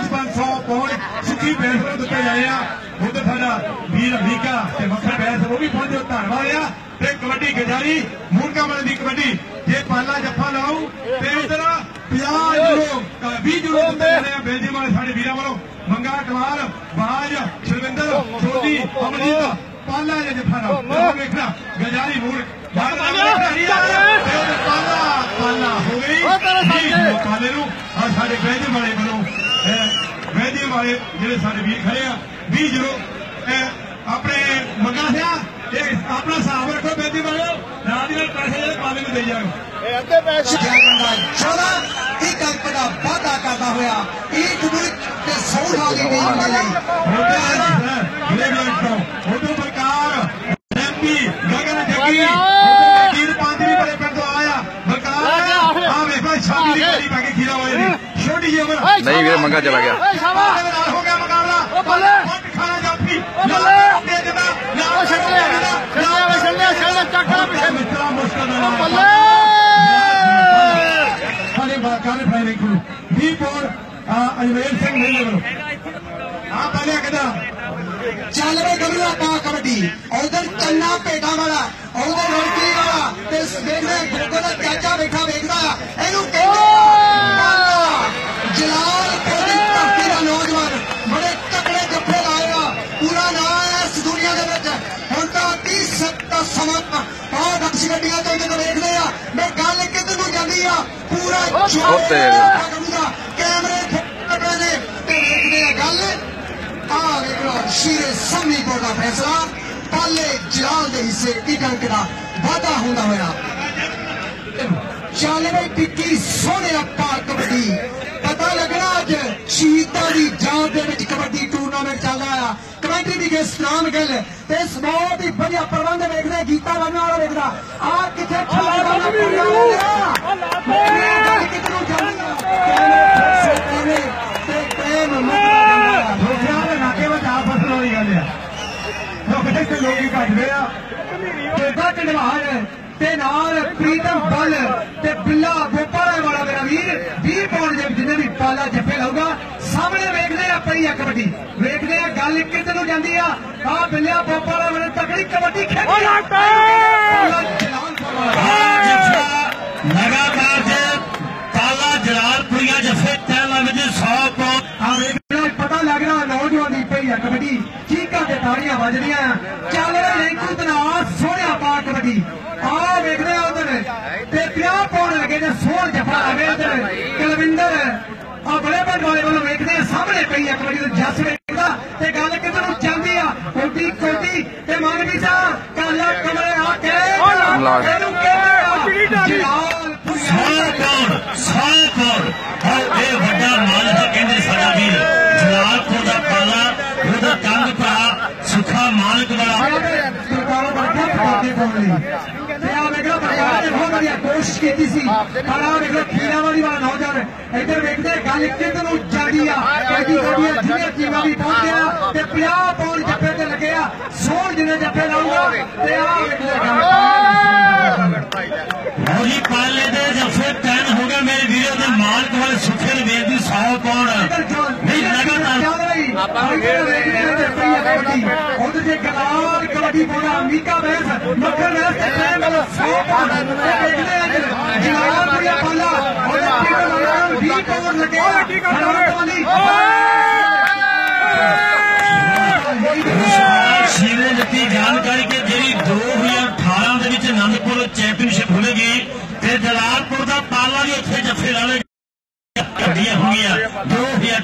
5-500 pound ਸੁੱਕੀ ਬੈਸ ਨੂੰ ਦਿੱਤੇ ਜਾਏ ਆ। ਉਧਰ ਸਾਡਾ ਵੀਰ ਅਮਰੀਕਾ ਤੇ ਮੱਖਣ ਬੈਸ ਉਹ ਵੀ ਪਹੁੰਚੋ ਧੰਨਵਾਦ ਆ। ਤੇ ਕਬੱਡੀ ਗਜਾਰੀ ਮੂਰਕਾ ਵਾਲੇ ਦੀ ਕਬੱਡੀ। ਜੇ ਪਾਲਾ ਜੱਫਾ ਲਾਉ ਤੇ ਉਧਰ 50 ਯੂਰੋ 20 ਯੂਰੋ ਦਿੱਤੇ ਜਾਣੇ ਆ ਬੇਲਜੀਅਮ ਵਾਲੇ ਸਾਡੇ ਵੀਰਾਂ ਵੱਲੋਂ। ਮੰਗਾ ਕਮਾਲ ਬਾਜ ਸ਼ਰਵਿੰਦਰ ਛੋਟੀ ਅਮਰੀਤ ਪਾਲਾ ਜੱਫਾ ਲਾਉ ਵੇਖਣਾ ਗਜਾਰੀ ਮੂਰ ਬਾਹਰ ਪਾਲਾ ਪਾਲਾ ਹੋ ਗਈ। ਪਾਲੇ ਨੂੰ ਆ ਸਾਡੇ ਬੇਲਜੀਅਮ ਵਾਲੇ ਵੱਲੋਂ ਜਿਹੜੇ ਸਾਡੇ ਵੀਰ ਖੜੇ ਆ 20 ਯੂਰੋ ਇਹ ਆਪਣੇ ਮੰਗਾ ਸਿਆ ਇਹ ਆਪਣਾ ਹਿਸਾਬ ਰੱਖੋ ਬੇਦੀ ਵਾਲਿਓ ਨਾਲ ਦੀ ਨਾਲ ਪੈਸੇ ਜਿਹੜੇ ਪਾਲੇ ਨੂੰ ਦੇ ਜਾਓ ਚੌਦਾਂ ਇੱਕ ਅੰਕ ਦਾ ਵਾਅਦਾ ਕਰਦਾ ਹੋਇਆ ਇੱਕ ਮੁਲਕ ਤੇ ਸੌੜਾ ਦੀ ਨਹੀਂ ਮਿਲੀ ਮੋਟੇ ਗ੍ਰੇਵਿਆਰਡ ਤੋਂ ਉਦੋਂ ਬਲਕਾਰ ਐਮਪੀ ਗਗਨ ਜੱਗੀ ਕੀਰ ਪੰਜ ਵੀ ਬੜੇ ਪਿੰਡ ਤੋਂ ਆਇਆ। ਬਲਕਾਰ ਆ ਵੇਖੋ ਛਾਤੀ ਦੀ ਗੋਲੀ ਪਾ ਕੇ ਖੀਰਾ ਹੋਏ ਨੇ। ਉਮਰ ਨਹੀਂ ਵੀਰੇ ਮੰਗਾ ਚਲਾ ਗਿਆ। ਹੋ ਮੁਕਾਬਲਾ। ਉਹ ਬੱਲੇ। ਖਾਣਾ ਬੱਲੇ। ਦੇ ਦਿੰਦਾ ਨਾ ਪਿੱਛੇ। ਮਿੱਤਰਾ ਮੁਸ਼ਕਲ ਨਾਲ ਬੱਲੇ। ਸਾਡੇ ਬਾਕਾਰੇ ਵੀ ਅਜਮੇਰ ਸਿੰਘ ਮੇਲੇ ਵੱਲੋਂ। ਆ ਪਹਿਲੇ ਕਹਿੰਦਾ ਚੱਲ ਵੇ ਗੱਭਰੂ ਪਾ ਕਬੱਡੀ। ਉਧਰ ਚੰਨਾ ਪੇਟਾ ਵਾਲਾ ਉਧਰ ਰੋਟੀ ਵਾਲਾ ਤੇ ਵੇਖਦਾ ਗੁੱਗੋ ਦਾ ਚਾਚਾ ਬੈਠਾ ਵੇਖਦਾ। ਇਹਨੂੰ ਕਿੱਧਰ ਨੂੰ ਜਾਂਦੀ ਆ ਪੂਰਾ ਉਹ ਤੇਰੇ। ਕੈਮਰੇ ਫੁੱਟਦੇ ਨੇ ਤੇ ਵੇਖਦੇ ਆ ਗੱਲ ਆ ਵੇਖੋ ਸ਼ੀਰੇ ਸੰਮੀ ਕੋਲ ਦਾ ਫੈਸਲਾ ਪਾਲੇ ਜਲਾਲ ਦੇ ਹਿੱਸੇ ਇੱਕ ਅੰਕ ਦਾ ਵਾਧਾ ਹੁੰਦਾ ਹੋਇਆ ਚੱਲ ਬਈ ਟਿੱਕੀ ਸੋਹਣਿਆ ਪਾ ਕਬੱਡੀ ਪਤਾ ਲੱਗਣਾ ਅੱਜ ਸ਼ਹੀਦਾਂ ਦੀ ਜਾਨ ਦੇ ਵਿੱਚ ਕਬੱਡੀ ਟੂਰਨਾਮੈਂਟ ਚੱਲਦਾ ਆ ਕਮੈਂਟਰੀ ਦੀ ਕੇ ਸਨਾਮ ਗੱਲ ਤੇ ਇਸ ਬਹੁਤ ਹੀ ਵਧੀਆ ਪ੍ਰਬੰਧ ਵੇਖਦੇ ਗੀਤਾ ਬਣਨ ਵਾਲਾ ਵੇਖਦਾ ਆ ਕਿੱਥੇ ਖੜਾ ਵਾਲਾ ਗੱਲ ਕਿੱਧਰੋਂ ਜਾਂਦੀ ਆ ਕੈਮਰੇ ਕੈਮਰੇ ਤੇ ਪ੍ਰੇਮ ਮੁਕਤ ਲੋਕਾਂ ਦੇ ਨਾਕੇ ਵਿੱਚ ਆ ਫਸਲ ਹੋਈ ਗੱਲ ਆ ਲੋਕ ਲੋਕੀ ਭੱਜਦੇ ਆ। ਤੇ ਗੱਟ ਨਿਵਾਰ ਤੇ ਨਾਲ ਪ੍ਰੀਤਮ ਬੱਲ ਤੇ ਬਿੱਲਾ ਗੋਪਾਲੇ ਵਾਲਾ ਮੇਰਾ ਵੀਰ 20 ਪੌਂਡ ਦੇ ਜਿੰਨੇ ਵੀ ਪਾਲਾ ਜੱਫੇ ਲਾਊਗਾ। ਸਾਹਮਣੇ ਵੇਖਦੇ ਆ ਪਈ ਆ ਕਬੱਡੀ। ਵੇਖਦੇ ਆ ਗੱਲ ਕਿੱਥੇ ਨੂੰ ਜਾਂਦੀ ਆ। ਆ ਬਿੱਲਿਆ ਗੋਪਾਲਾ ਵਾਲੇ ਤਕੜੀ ਕਬੱਡੀ ਖੇਡੀ। ਆ ਲਗਾਤਾਰ ਜੇ ਪਾਲਾ ਜਲਾਲਪੁਰੀਆ ਜਫੇ ਟੈਲਾਂ ਵਿੱਚ 100 ਪੌਂਡ ਆ ਪਤਾ ਲੱਗਣਾ ਨੌਜਵਾਨ ਦੀ ਪਈ ਆ ਕਬੱਡੀ। ਚੀਕਾਂ ਤੇ ਤਾੜੀਆਂ ਵੱਜਦੀਆਂ ਆ। ਚੱਲ ਰੇ ਰੈਂਕੂ ਤਨਾ ਸੋਹਣਿਆ ਪਾ ਕਬੱਡੀ ਆ ਵੇਖਦੇ ਆ ਉਧਰ। ਤੇ 50 ਪੌਂਡ ਲੱਗੇ ਨੇ ਸੋਹਣ ਜਫਾ ਲਗੇ ਉਧਰ ਕੁਲਵਿੰਦਰ ਆ ਬੜੇ ਪਿੰਡ ਵਾਲੇ ਵੱਲੋਂ ਵੇਖਦੇ ਆ ਸਾਹਮਣੇ ਪਈ ਆ ਕਬੱਡੀ ਤੇ ਜੱਸ ਵੇਖਦਾ। ਤੇ ਗੱਲ ਕਿੱਧਰ ਨੂੰ ਜਾਂਦੀ ਆ? ਕੋਟੀ ਕੋਟੀ ਤੇ ਮਨ ਵੀ ਕਾਲਾ ਕਮਰੇ ਆ ਕੇ। ਇਹਨੂੰ ਆ ਜਲਾਲ ਸੌ ਪੌਂਡ 100 ਪੌਂਡ ਔਰ ਇਹ ਵੱਡਾ ਮਾਲ ਹੈ ਕਹਿੰਦੇ ਸਾਡਾ ਵੀਰ ਜਲਾਲਪੁਰ ਦਾ ਪਾਲਾ ਉਹਦਾ ਤੰਗ ਭਰਾ ਸੁਖਾ ਮਾਲਕ ਵਾਲਾ ਸਰਕਾਰਾਂ ਬੜਾ ਕਰਦੇ ਪਾਉਣ ਲਈ ਤੇ ਆ ਵੇਖੋ ਸਰਕਾਰ ਨੇ ਬਹੁਤ ਵਧੀਆ ਕੋਸ਼ਿਸ਼ ਕੀਤੀ ਸੀ ਪਰ ਆ ਵੇਖੋ ਖੀਰਾ ਵਾਲੀ ਵਾਲਾ ਨੌਜਵਾਨ ਇੱਧਰ ਵੇਖਦੇ ਗੱਲ ਕਿੱਧਰ ਨੂੰ ਜਾਂਦੀ ਆ ਐਡੀ ਸਾਡੀਆਂ ਜਿੰਨੀਆਂ ਟੀਮਾਂ ਵੀ ਪਹੁੰਚਿਆ ਤੇ 50 ਪੌਂਡ ਜੱਫੇ ਤੇ ਲੱਗੇ ਆ ਸੋਹਣ ਜਿੰਨੇ ਜੱਫੇ ਲਾਊਗਾ ਤੇ ਆ ਵੇਖਦੇ ਹੋਲੀ ਪਾਲੇ ਦੇ ਜਫੇ ਟੈਨ ਹੋ ਗਿਆ, ਮੇਰੇ ਵੀਰੋ ਦੇ ਮਾਲਕ ਵਾਲੇ ਸੁੱਖੇ ਨੇ ਵੇਚਦੀ 100 ਪੌਂਡ ਨਹੀਂ ਲਗਾਤਾਰ ਆਪਾਂ ਵੇਖਦੇ ਆ ਤੇ ਪਈ ਆ ਕਬੱਡੀ ਉਹਦੇ ਜੇ ਗਲਾਲ ਕਬੱਡੀ ਪਾਉਂਦਾ ਅਮਰੀਕਾ ਬੈਸ ਮੱਖਣ ਬੈਸ ਤੇ ਪ੍ਰੇਮ ਵਾਲਾ 100 ਪੌਂਡ ਤੇ ਵੇਖਦੇ ਆ ਅੱਜ ਜਲਾਲ ਪੁਰੀਆ ਪਾਲਾ ਉਹਦੇ ਟੀਮ ਨਾਲ 20 ਪੌਂਡ ਲੱਗੇ ਆ ਵਾਲੀ ਸ਼ੀਰੇ ਦਿੱਤੀ ਜਾਣਕਾਰੀ ਕਿ ਜਿਹੜੀ 2018 ਦੇ ਵਿੱਚ ਅਨੰਦਪੁਰ ਚੈਂਪੀਅਨਸ਼ਿਪ ਹੋਵੇਗੀ ਤੇ ਜਲਾਲਪੁਰ ਦਾ ਪਾਲਾ ਵੀ ਉੱਥੇ ਜੱਫੇ ਲਾਵੇਗਾ। ਗੱਡੀਆਂ ਹੋਣਗੀਆਂ। 2018